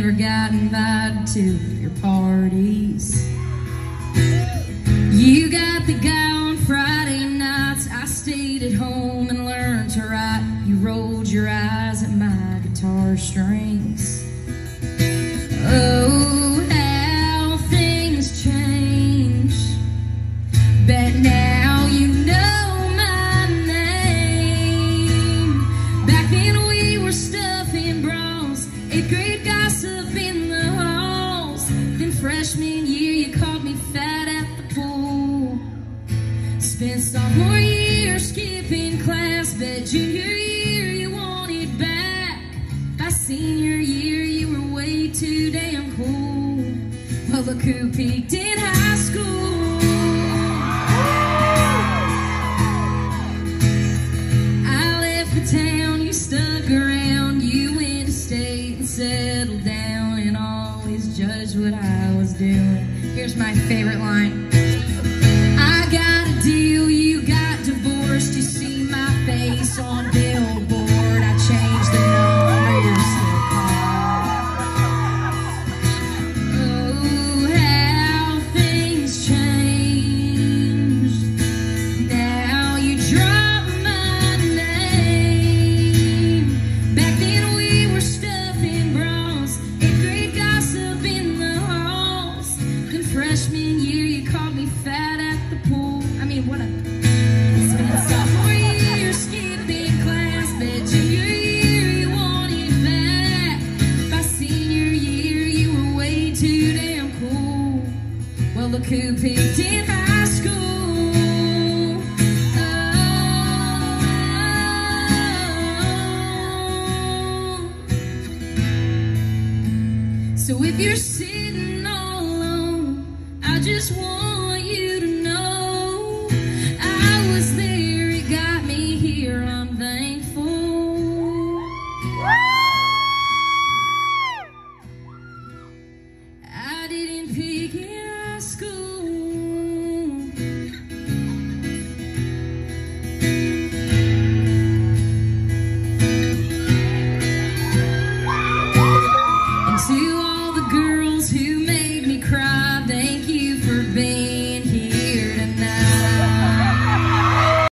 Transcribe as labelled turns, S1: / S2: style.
S1: never got invited to your parties. You got the guy on Friday nights. I stayed at home and learned to write. You rolled your eyes at my guitar strings. Bras, great gossip in the halls. Then freshman year you called me fat at the pool. Spent sophomore year skipping class, bet junior year you wanted back. By senior year you were way too damn cool. Well, look who peaked in high school. Judged what I was doing. Here's my favorite line. Look who picked in high school. Oh. So if you're sitting all alone, I just want